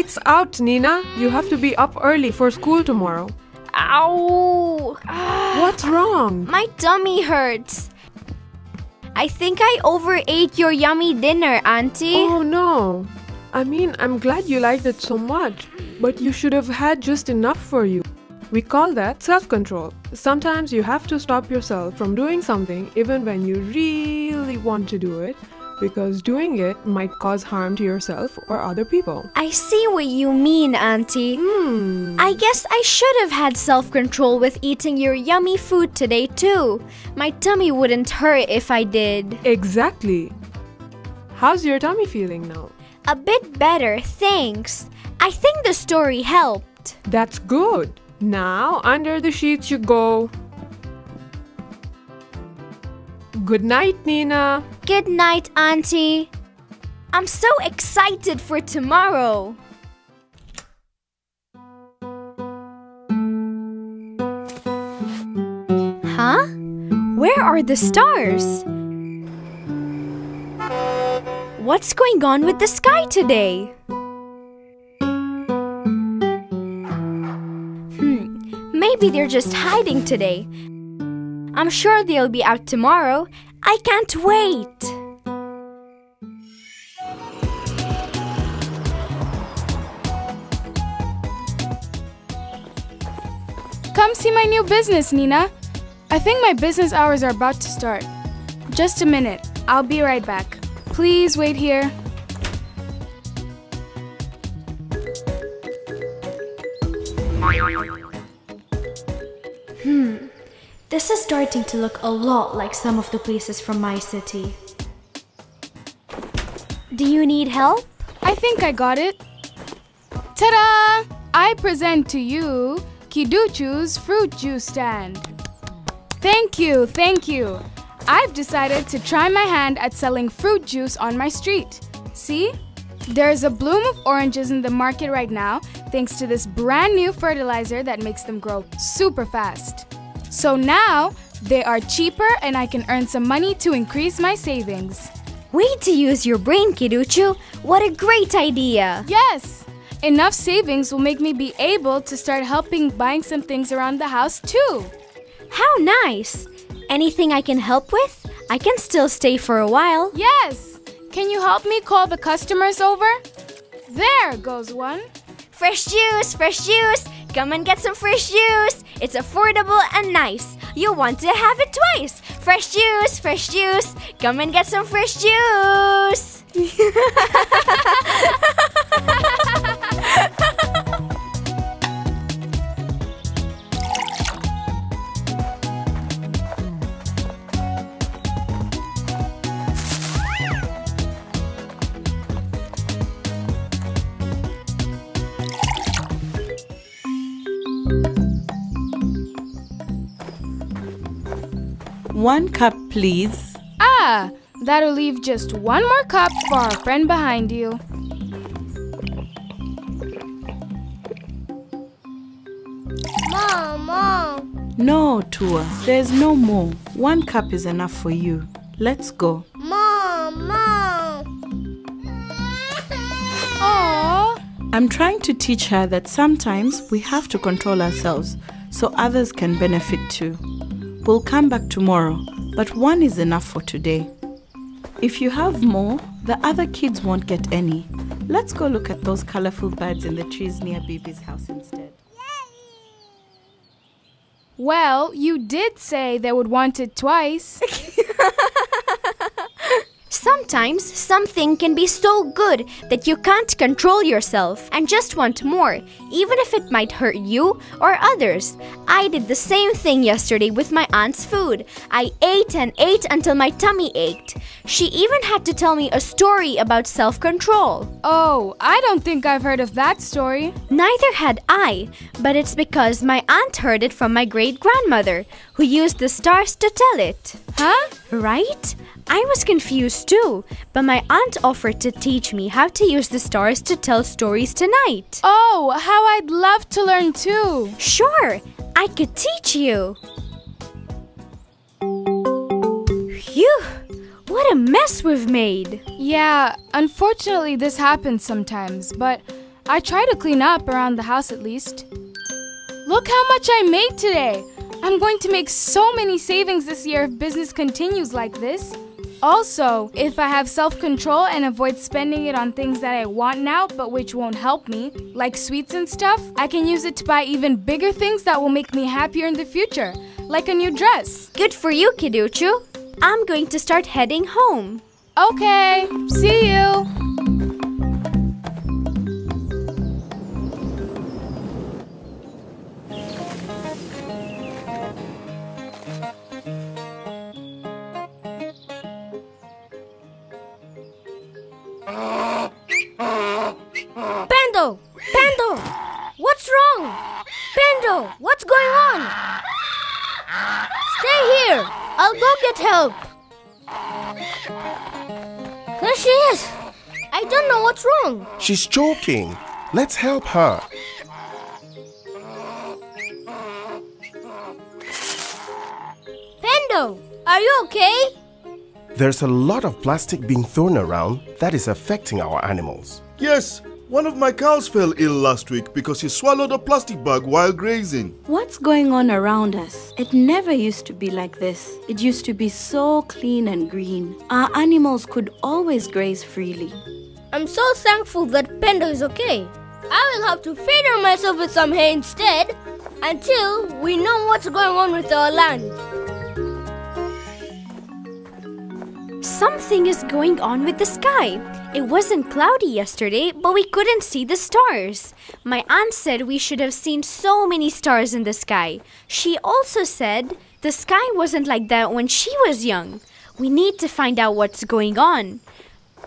Lights out, Nina. You have to be up early for school tomorrow. Ow! What's wrong? my tummy hurts. I think I overate your yummy dinner, Auntie. Oh no. I mean, I'm glad you liked it so much, but you should have had just enough for you. We call that self control. Sometimes you have to stop yourself from doing something even when you really want to do it because doing it might cause harm to yourself or other people. I see what you mean, Auntie. Hmm. I guess I should have had self control with eating your yummy food today, too. My tummy wouldn't hurt if I did. Exactly. How's your tummy feeling now? A bit better, thanks. I think the story helped. That's good. Now, under the sheets you go. Good night, Nina. Good night, Auntie. I'm so excited for tomorrow. Huh? Where are the stars? What's going on with the sky today? Hmm, maybe they're just hiding today. I'm sure they'll be out tomorrow. I can't wait. Come see my new business, Nina. I think my business hours are about to start. Just a minute. I'll be right back. Please wait here. This is starting to look a lot like some of the places from my city. Do you need help? I think I got it. Ta-da! I present to you Kiduchu's fruit juice stand. Thank you, thank you. I've decided to try my hand at selling fruit juice on my street. See? There's a bloom of oranges in the market right now thanks to this brand new fertilizer that makes them grow super fast. So now they are cheaper and I can earn some money to increase my savings. Way to use your brain, Kiduchu. What a great idea. Yes! Enough savings will make me be able to start helping buying some things around the house too. How nice. Anything I can help with? I can still stay for a while. Yes! Can you help me call the customers over? There goes one. Fresh juice, fresh juice. Come and get some fresh juice. It's affordable and nice. You'll want to have it twice. Fresh juice, fresh juice. Come and get some fresh juice. One cup, please. Ah, that'll leave just one more cup for our friend behind you. Mom, Mom, No, Tua, there's no more. One cup is enough for you. Let's go. Mom, Mom. Aww. I'm trying to teach her that sometimes we have to control ourselves so others can benefit too. We'll come back tomorrow, but one is enough for today. If you have more, the other kids won't get any. Let's go look at those colorful birds in the trees near Bibi's house instead. Well, you did say they would want it twice. Sometimes something can be so good that you can't control yourself and just want more, even if it might hurt you or others. I did the same thing yesterday with my aunt's food. I ate and ate until my tummy ached. She even had to tell me a story about self control. Oh, I don't think I've heard of that story. Neither had I, but it's because my aunt heard it from my great grandmother, who used the stars to tell it. Huh? Right? I was confused too, but my aunt offered to teach me how to use the stars to tell stories tonight. Oh, how I'd love to learn too. Sure, I could teach you. Phew, what a mess we've made. Yeah, unfortunately, this happens sometimes, but I try to clean up around the house at least. Look how much I made today! I'm going to make so many savings this year if business continues like this. Also, if I have self control and avoid spending it on things that I want now but which won't help me, like sweets and stuff, I can use it to buy even bigger things that will make me happier in the future, like a new dress. Good for you, Kiduchu. I'm going to start heading home. Okay, see you. Pendo! Pendo! What's wrong? Pendo, what's going on? Stay here. I'll go get help. There she is. I don't know what's wrong. She's choking. Let's help her. Pendo, are you okay? There's a lot of plastic being thrown around that is affecting our animals. Yes, one of my cows fell ill last week because she swallowed a plastic bag while grazing. What's going on around us? It never used to be like this. It used to be so clean and green. Our animals could always graze freely. I'm so thankful that Pendo is okay. I will have to feed her myself with some hay instead until we know what's going on with our land. Something is going on with the sky. It wasn't cloudy yesterday, but we couldn't see the stars. My aunt said we should have seen so many stars in the sky. She also said the sky wasn't like that when she was young. We need to find out what's going on.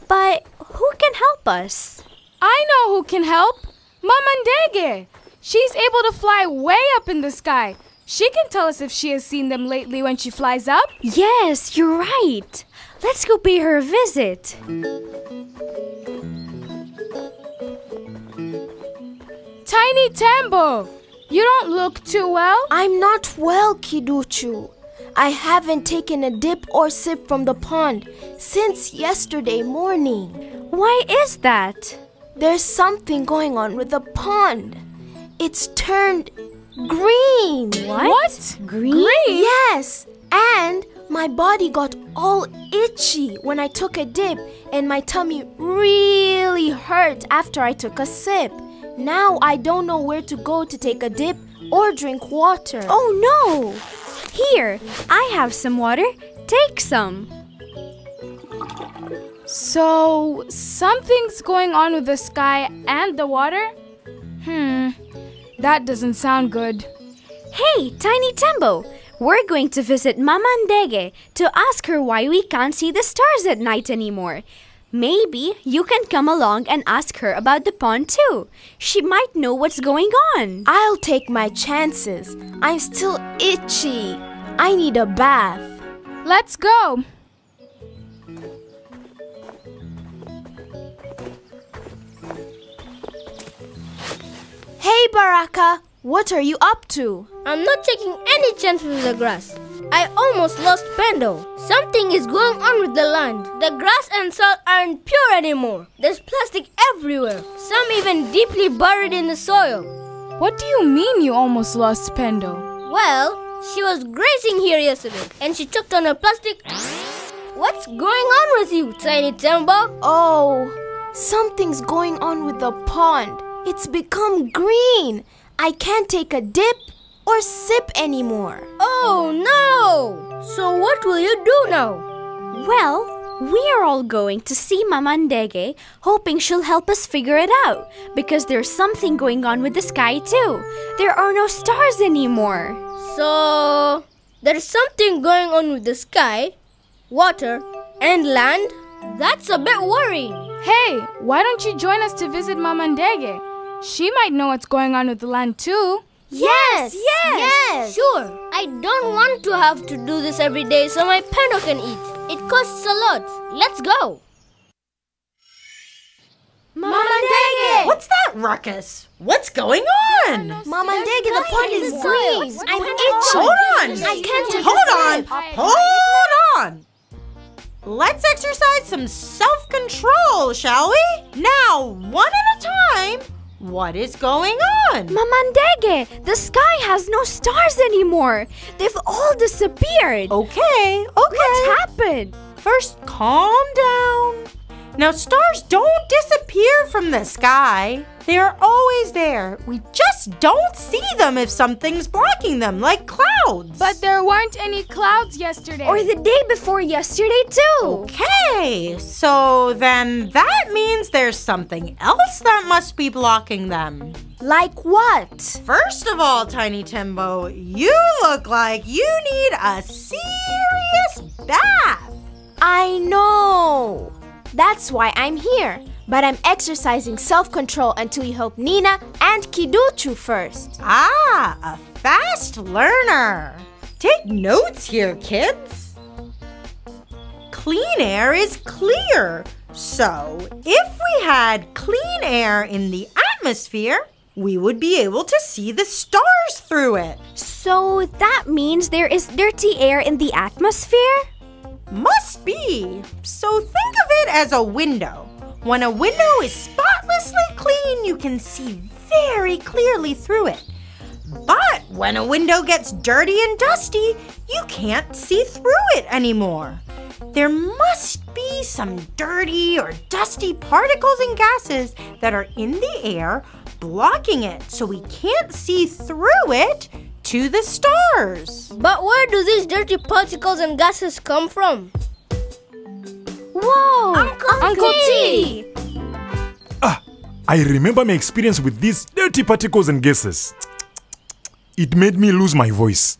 But who can help us? I know who can help. Mama Ndege. She's able to fly way up in the sky. She can tell us if she has seen them lately when she flies up. Yes, you're right. Let's go pay her a visit. Tiny Tembo, you don't look too well. I'm not well, Kiduchu. I haven't taken a dip or sip from the pond since yesterday morning. Why is that? There's something going on with the pond. It's turned green. What? Green? Yes, and my body got all itchy when I took a dip, and my tummy really hurt after I took a sip. Now I don't know where to go to take a dip or drink water. Oh no! Here, I have some water. Take some. So, something's going on with the sky and the water? Hmm, that doesn't sound good. Hey, Tiny Tembo! We're going to visit Mama Ndege to ask her why we can't see the stars at night anymore. Maybe you can come along and ask her about the pond too. She might know what's going on. I'll take my chances. I'm still itchy. I need a bath. Let's go. Hey, Baraka, what are you up to? I'm not taking any chances with the grass. I almost lost Pendo. Something is going on with the land. The grass and salt aren't pure anymore. There's plastic everywhere, some even deeply buried in the soil. What do you mean you almost lost Pendo? Well, she was grazing here yesterday and she chopped on a plastic. What's going on with you, Tiny Tembo? Oh, something's going on with the pond. It's become green. I can't take a dip or sip anymore. Oh no! So what will you do now? Well, We're all going to see Mama Ndege, hoping she'll help us figure it out. Because there's something going on with the sky too. There are no stars anymore. So, there's something going on with the sky, water, and land? That's a bit worrying. Hey, why don't you join us to visit Mama Ndege? She might know what's going on with the land too. Yes, yes, Sure. I don't want to have to do this every day so my panda can eat. It costs a lot. Let's go. Mama Ndege! What's that ruckus? What's going on? Mama Ndege, the pond is green. I'm itchy. Hold on. I can't take Hold on. Hold on. Let's exercise some self control, shall we? Now, one at a time. What is going on? Mama Ndege, the sky has no stars anymore. They've all disappeared. Okay, okay. What happened? First, calm down. Now, stars don't disappear from the sky. They are always there. We just don't see them if something's blocking them, like clouds. But there weren't any clouds yesterday. Or the day before yesterday, too. Okay, so then that means there's something else that must be blocking them. Like what? First of all, Tiny Tembo, you look like you need a serious bath. I know. That's why I'm here. But I'm exercising self control until you help Nina and Kiduchu first. Ah, a fast learner. Take notes here, kids. Clean air is clear. So, if we had clean air in the atmosphere, we would be able to see the stars through it. So that means there is dirty air in the atmosphere? Must be. So think of it as a window. When a window is spotlessly clean, you can see very clearly through it. But when a window gets dirty and dusty, you can't see through it anymore. There must be some dirty or dusty particles and gases that are in the air blocking it so we can't see through it to the stars. But where do these dirty particles and gases come from? Whoa! Uncle, T! Ah, I remember my experience with these dirty particles and gases. It made me lose my voice.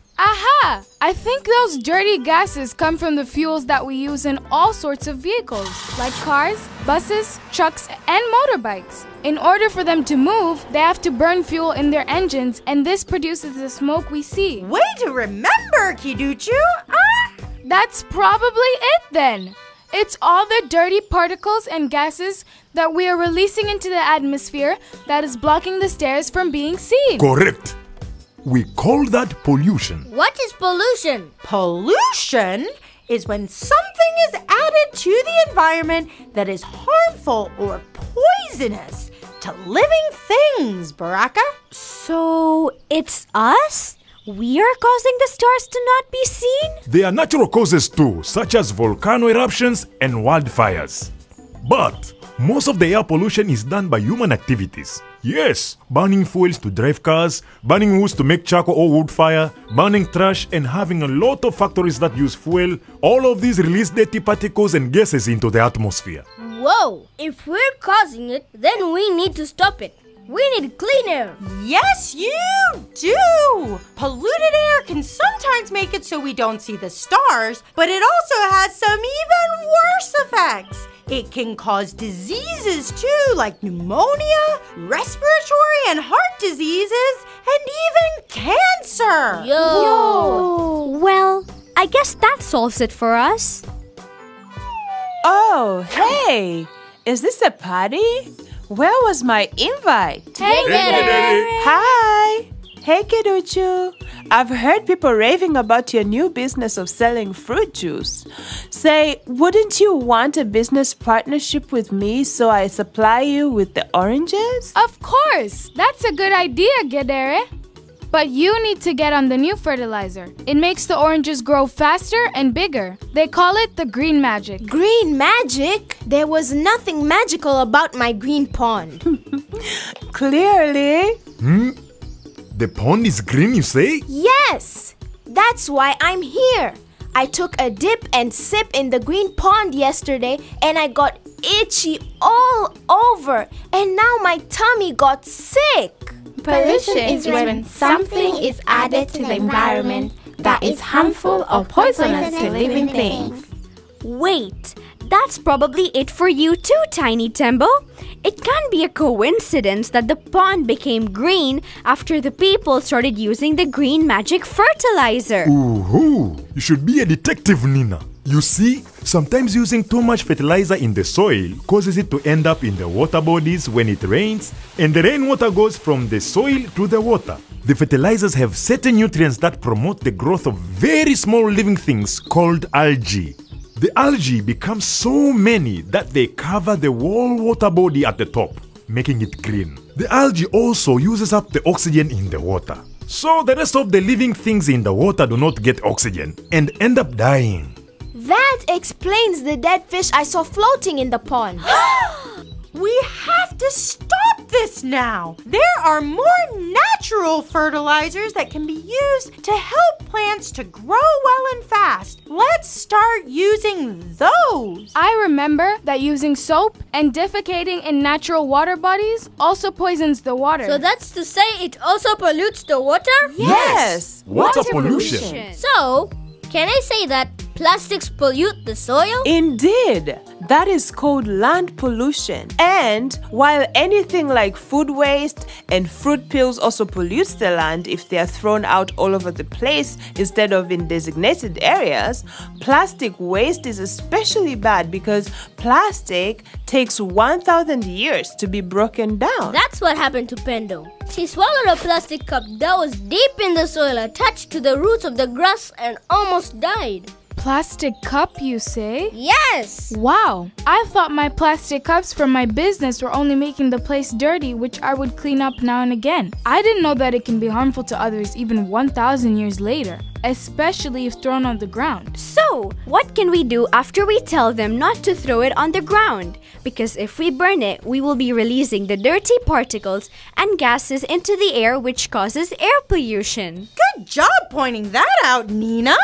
Aha! I think those dirty gases come from the fuels that we use in all sorts of vehicles, like cars, buses, trucks, and motorbikes. In order for them to move, they have to burn fuel in their engines, and this produces the smoke we see. Way to remember, Kiduchu! Ah! That's probably it then. It's all the dirty particles and gases that we are releasing into the atmosphere that is blocking the stairs from being seen. Correct. We call that pollution. What is pollution? Pollution is when something is added to the environment that is harmful or poisonous to living things, Baraka. So it's us? We are causing the stars to not be seen? There are natural causes too, such as volcano eruptions and wildfires. But most of the air pollution is done by human activities. Yes, burning fuels to drive cars, burning woods to make charcoal or wood fire, burning trash, and having a lot of factories that use fuel. All of these release dirty particles and gases into the atmosphere. Whoa! If we're causing it, then we need to stop it. We need clean air. Yes, you do! Polluted air can sometimes make it so we don't see the stars, but it also has some even worse effects. It can cause diseases too, like pneumonia, respiratory and heart diseases, and even cancer. Yo! Well, I guess that solves it for us. Oh, hey! Is this a party? Where was my invite? Hey, Dede. Hi! Hey, Kiduchu! I've heard people raving about your new business of selling fruit juice. Say, wouldn't you want a business partnership with me so I supply you with the oranges? Of course! That's a good idea, Gedere. But you need to get on the new fertilizer. It makes the oranges grow faster and bigger. They call it the green magic. Green magic? There was nothing magical about my green pond. Clearly. Hmm? The pond is green, you say? yes! That's why I'm here. I took a dip and sip in the green pond yesterday and I got itchy all over and now my tummy got sick. Pollution is when something is added to the environment that is harmful or poisonous to living things. Wait, that's probably it for you too, Tiny Tembo. It can't be a coincidence that the pond became green after the people started using the green magic fertilizer. Ooh, you should be a detective, Nina. You see, sometimes using too much fertilizer in the soil causes it to end up in the water bodies when it rains, and the rainwater goes from the soil to the water. The fertilizers have certain nutrients that promote the growth of very small living things called algae. The algae become so many that they cover the whole water body at the top, making it green. The algae also uses up the oxygen in the water. So the rest of the living things in the water do not get oxygen and end up dying. That explains the dead fish I saw floating in the pond. We have to stop this now. There are more natural fertilizers that can be used to help plants to grow well and fast. Let's start using those. I remember that using soap and defecating in natural water bodies also poisons the water. So that's to say it also pollutes the water? Yes. Water pollution. So, can I say that plastics pollute the soil? Indeed, that is called land pollution. And while anything like food waste and fruit peels also pollutes the land if they are thrown out all over the place instead of in designated areas, plastic waste is especially bad because plastic takes 1,000 years to be broken down. That's what happened to Pendo. She swallowed a plastic cup that was deep in the soil attached to the roots of the grass and almost died. Plastic cup, you say? Yes! Wow, I thought my plastic cups from my business were only making the place dirty, which I would clean up now and again. I didn't know that it can be harmful to others even 1,000 years later, especially if thrown on the ground. So, what can we do after we tell them not to throw it on the ground? Because if we burn it, we will be releasing the dirty particles and gases into the air, which causes air pollution. Good job pointing that out, Nina.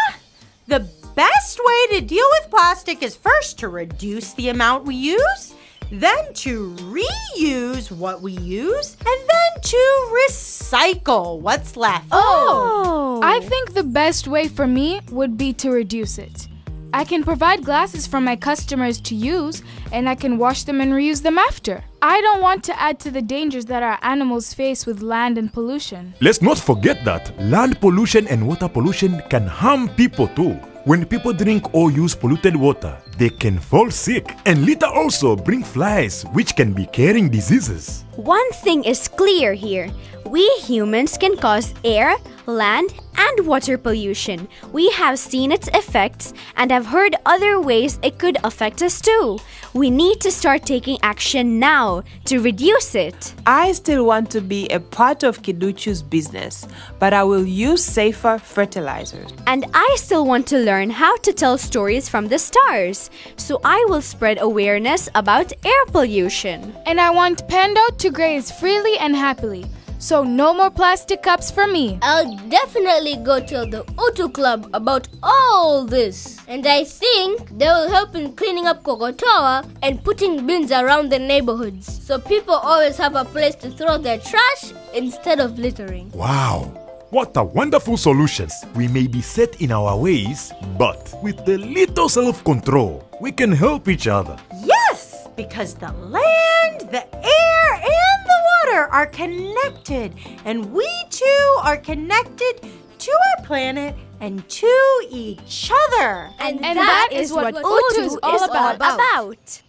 The best way to deal with plastic is first to reduce the amount we use, then to reuse what we use, and then to recycle what's left. Oh! I think the best way for me would be to reduce it. I can provide glasses for my customers to use, and I can wash them and reuse them after. I don't want to add to the dangers that our animals face with land and pollution. Let's not forget that land pollution and water pollution can harm people too. When people drink or use polluted water, they can fall sick. And litter also bring flies, which can be carrying diseases. One thing is clear here we humans can cause air, land, and water pollution. We have seen its effects and have heard other ways it could affect us too. We need to start taking action now to reduce it. I still want to be a part of Kiduchu's business, but I will use safer fertilizers. And I still want to learn how to tell stories from the stars, so I will spread awareness about air pollution. And I want Pendo to graze freely and happily. So no more plastic cups for me. I'll definitely go tell the Utu Club about all this. And I think they will help in cleaning up Kokotoa and putting bins around the neighborhoods. So people always have a place to throw their trash instead of littering. Wow! What a wonderful solutions! We may be set in our ways, but with a little self control, we can help each other. Yes, because the land, the air, and the water are connected, and we too are connected to our planet and to each other. And, And that is what Utu is all about. about.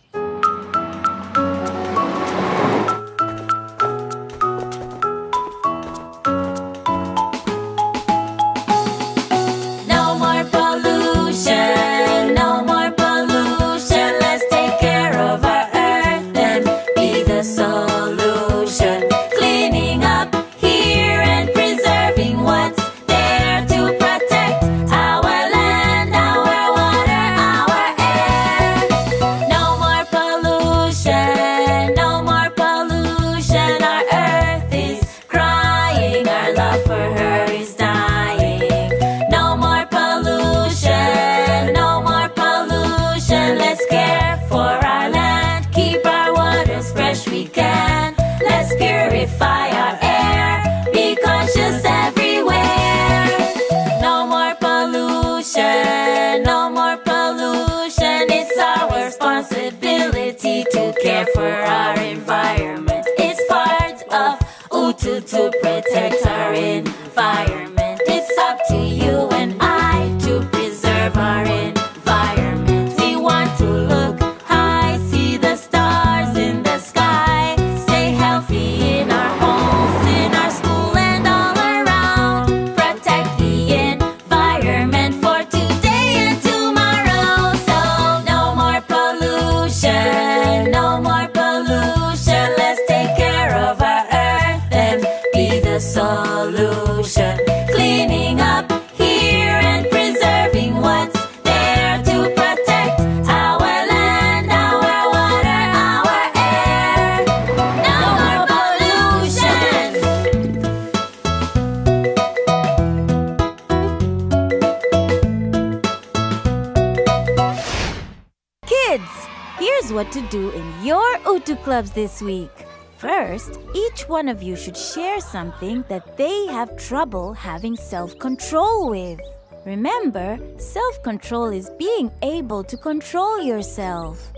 This week. First, each one of you should share something that they have trouble having self control with. Remember, self control is being able to control yourself.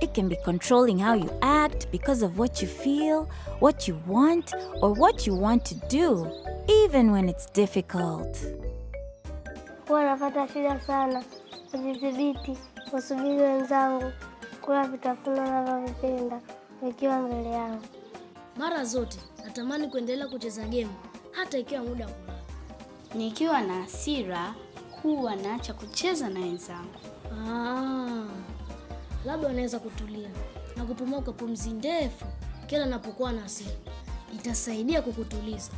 It can be controlling how you act because of what you feel, what you want, or what you want to do, even when it's difficult. Huwa shida sana kujidhibiti, kusubiri wenzangu kula vitafuno navyovipenda vikiwa mbele yangu. Mara zote natamani kuendelea kucheza gemu hata ikiwa muda wa kulala. Nikiwa na hasira huwa naacha kucheza na wenzangu. Ah, labda unaweza kutulia na kupumua kwa pumzi ndefu kila napokuwa na hasira. Itasaidia kukutuliza.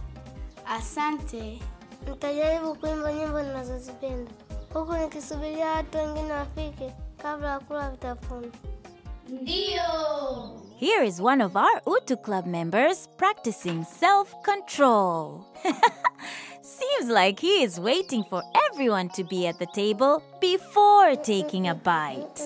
Asante. Nitajaribu kuimba nyimbo ninazozipenda huku nikisubiria watu wengine wafike kabla ya kula vitafuno. Here is one of our Utu Club members practicing self control. Seems like he is waiting for everyone to be at the table before taking a bite.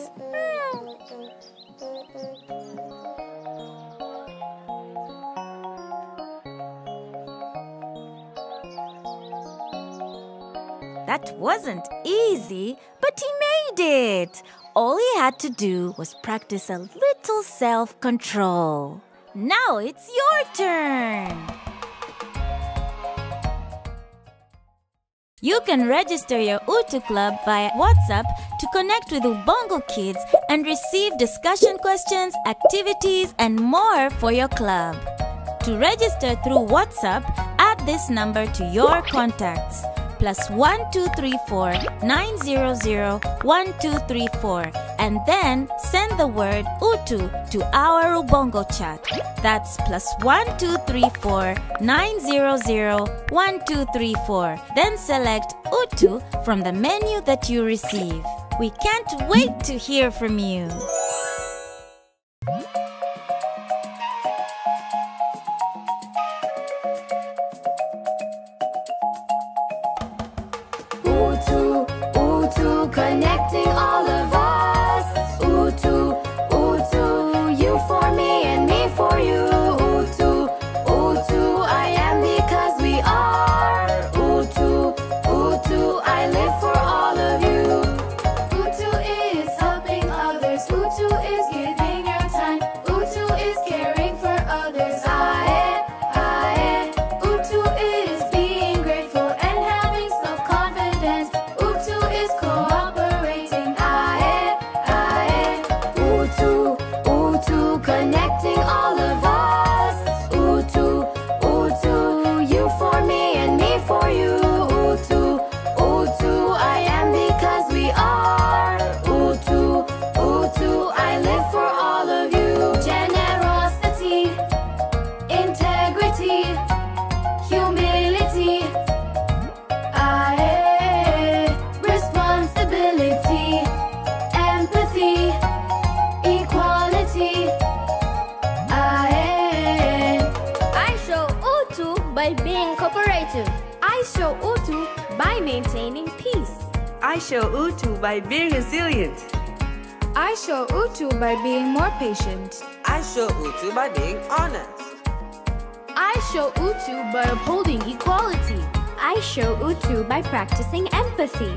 That wasn't easy, but he made it. All he had to do was practice a little self control. Now it's your turn. You can register your Utu Club via WhatsApp to connect with Ubongo kids and receive discussion questions, activities, and more for your club. To register through WhatsApp, add this number to your contacts plus 1234 900 1234 and then send the word Utu to our Ubongo chat. That's plus 1234 900 1234. Then select Utu from the menu that you receive. We can't wait to hear from you. Show Utu by being resilient. I show Utu by being more patient. I show Utu by being honest. I show Utu by upholding equality. I show Utu by practicing empathy.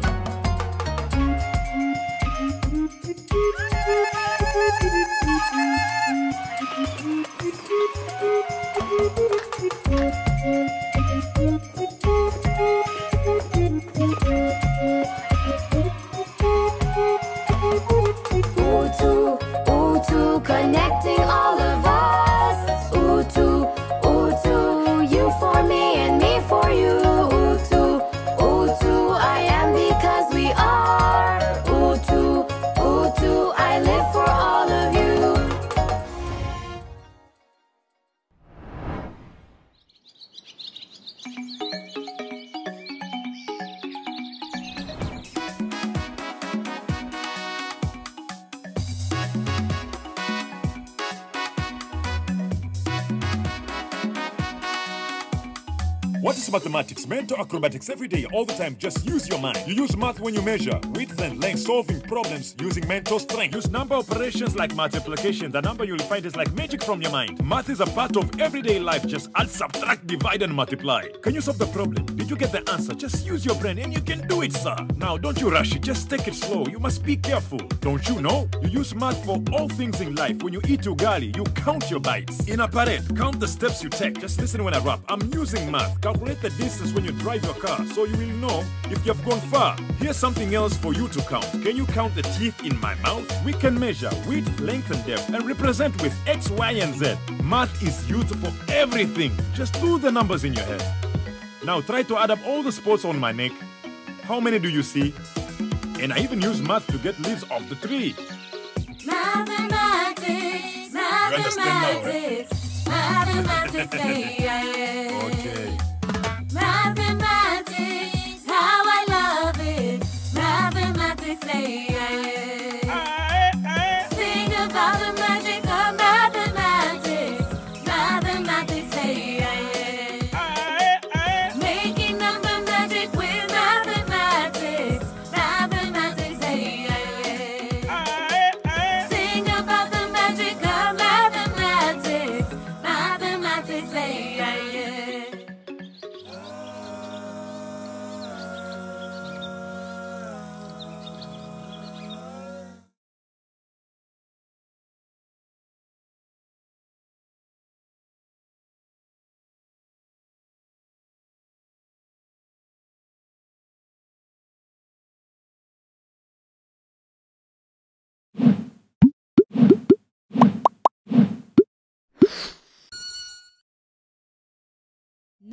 What is mathematics? Mental acrobatics every day, all the time. Just use your mind. You use math when you measure width and length, solving problems using mental strength. Use number operations like multiplication. The number you'll find is like magic from your mind. Math is a part of everyday life. Just add, subtract, divide, and multiply. Can you solve the problem? Did you get the answer? Just use your brain and you can do it, sir. Now, don't you rush it. Just take it slow. You must be careful. Don't you know? You use math for all things in life. When you eat ugali, you count your bites. In a parade, count the steps you take. Just listen when I rap. I'm using math. Calculate the distance when you drive your car so you will know if you've gone far. Here's something else for you to count. Can you count the teeth in my mouth? We can measure width, length, and depth and represent with X, Y, and Z. Math is used for everything. Just do the numbers in your head. Now try to add up all the spots on my neck. How many do you see? And I even use math to get leaves off the tree. Mathematics, mathematics, mathematics, yeah, yeah. Okay.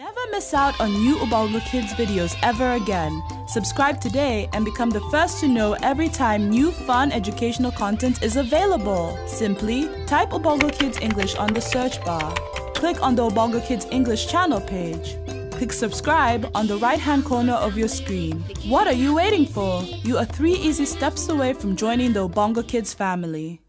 Never miss out on new Ubongo Kids videos ever again. Subscribe today and become the first to know every time new fun educational content is available. Simply type Ubongo Kids English on the search bar. Click on the Ubongo Kids English channel page. Click subscribe on the right hand corner of your screen. What are you waiting for? You are three easy steps away from joining the Ubongo Kids family.